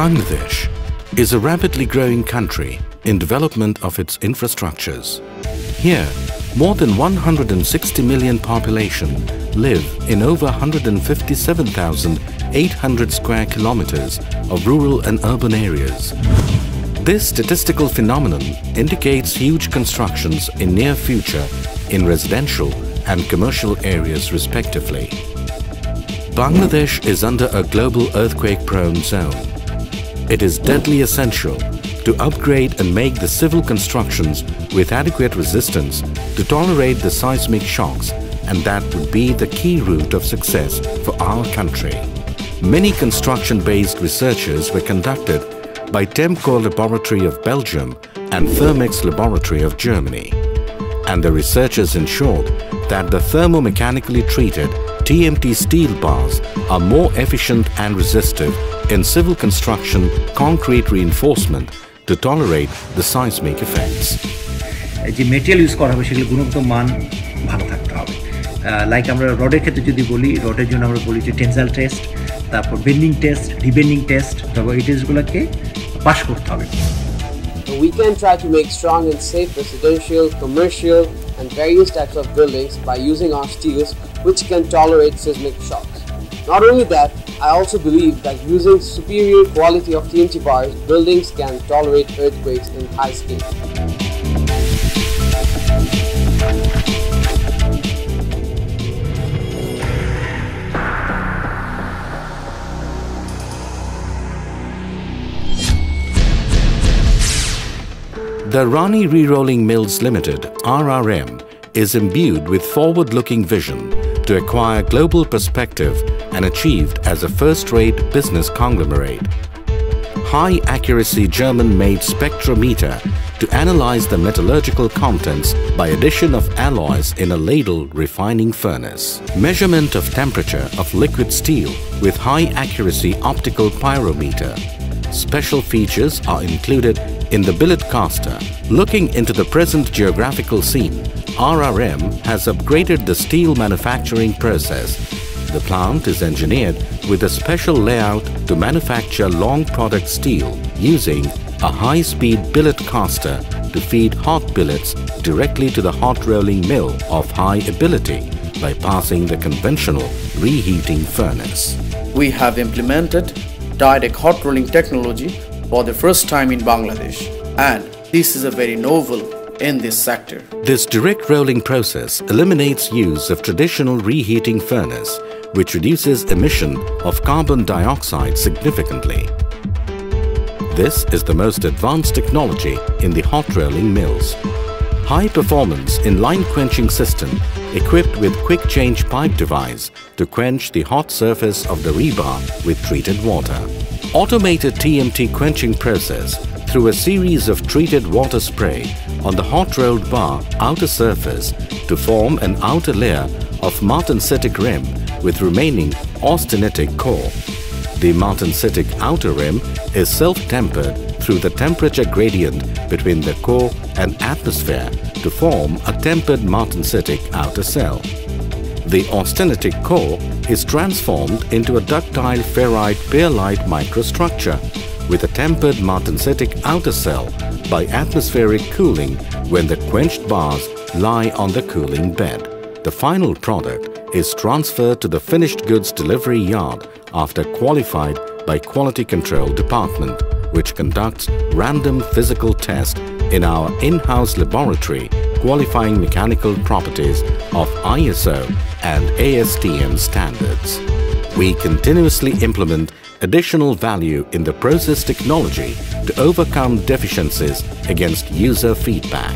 Bangladesh is a rapidly growing country in development of its infrastructures. Here, more than 160 million population live in over 157,800 square kilometers of rural and urban areas. This statistical phenomenon indicates huge constructions in near future in residential and commercial areas respectively. Bangladesh is under a global earthquake-prone zone. It is deadly essential to upgrade and make the civil constructions with adequate resistance to tolerate the seismic shocks and that would be the key route of success for our country. Many construction-based researches were conducted by Tempcore Laboratory of Belgium and Thermex Laboratory of Germany. And the researchers ensured that the thermomechanically treated TMT steel bars are more efficient and resistive in civil construction concrete reinforcement to tolerate the seismic effects. যে material use করা হবে সেগুলো গুণগত মান ভালো থাকতে হবে like আমরা রডের ক্ষেত্রে যদি বলি রডের জন্য আমরা বলি যে টেন্সাল টেস্ট তারপর বেন্ডিং টেস্ট রিবেন্ডিং টেস্ট তারপর এই টেস্টগুলোকে পাশ করতে হবে We can try to make strong and safe residential, commercial, and various types of buildings by using our steels which can tolerate seismic shocks. Not only that, I also believe that using superior quality of TMT bars, buildings can tolerate earthquakes in high scale. The Rani Rerolling Mills Limited, RRM, is imbued with forward-looking vision to acquire global perspective and achieved as a first-rate business conglomerate. High-accuracy German-made spectrometer to analyze the metallurgical contents by addition of alloys in a ladle refining furnace. Measurement of temperature of liquid steel with high-accuracy optical pyrometer. Special features are included in the billet caster. Looking into the present geographical scene, RRM has upgraded the steel manufacturing process. The plant is engineered with a special layout to manufacture long product steel using a high-speed billet caster to feed hot billets directly to the hot rolling mill of high ability by passing the conventional reheating furnace. We have implemented direct hot rolling technology for the first time in Bangladesh and this is a very novel in this sector. This direct rolling process eliminates use of traditional reheating furnace which reduces emission of carbon dioxide significantly. This is the most advanced technology in the hot rolling mills. High performance in line quenching system equipped with quick change pipe device to quench the hot surface of the rebar with treated water. Automated TMT quenching process through a series of treated water spray on the hot rolled bar outer surface to form an outer layer of martensitic rim with remaining austenitic core. The martensitic outer rim is self-tempered through the temperature gradient between the core and atmosphere to form a tempered martensitic outer cell. The austenitic core is transformed into a ductile ferrite pearlite microstructure with a tempered martensitic outer cell by atmospheric cooling when the quenched bars lie on the cooling bed. The final product is transferred to the finished goods delivery yard after qualified by Quality Control Department, which conducts random physical test in our in-house laboratory qualifying mechanical properties of ISO and ASTM standards. We continuously implement additional value in the process technology to overcome deficiencies against user feedback.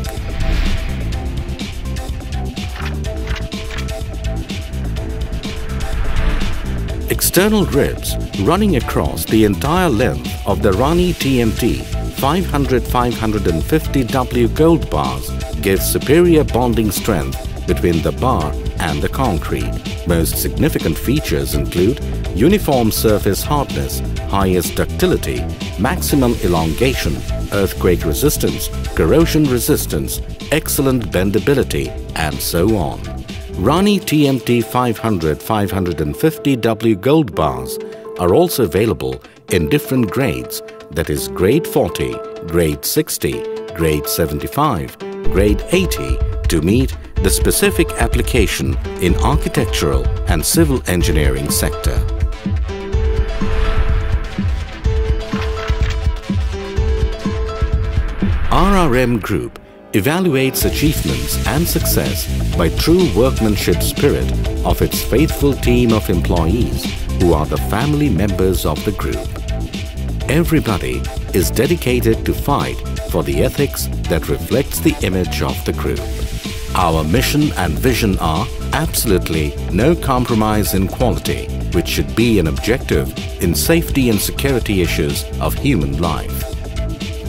External ribs running across the entire length of the Rani TMT 500-550W gold bars give superior bonding strength between the bar and the concrete. Most significant features include uniform surface hardness, highest ductility, maximum elongation, earthquake resistance, corrosion resistance, excellent bendability, and so on. Rani TMT 500 550W gold bars are also available in different grades that is grade 40, grade 60, grade 75, grade 80 to meet the specific application in architectural and civil engineering sector. RRM Group evaluates achievements and success by true workmanship spirit of its faithful team of employees who are the family members of the group. Everybody is dedicated to fight for the ethics that reflects the image of the group. Our mission and vision are absolutely no compromise in quality, which should be an objective in safety and security issues of human life.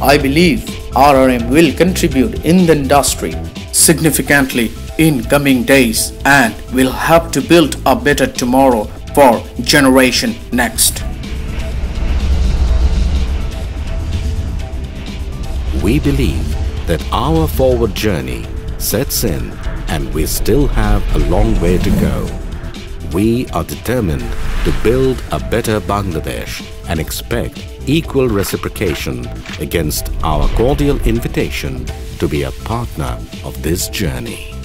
I believe RRM will contribute in the industry significantly in coming days and will help to build a better tomorrow for generation next. We believe that our forward journey sets in and we still have a long way to go. We are determined to build a better Bangladesh and expect equal reciprocation against our cordial invitation to be a partner of this journey.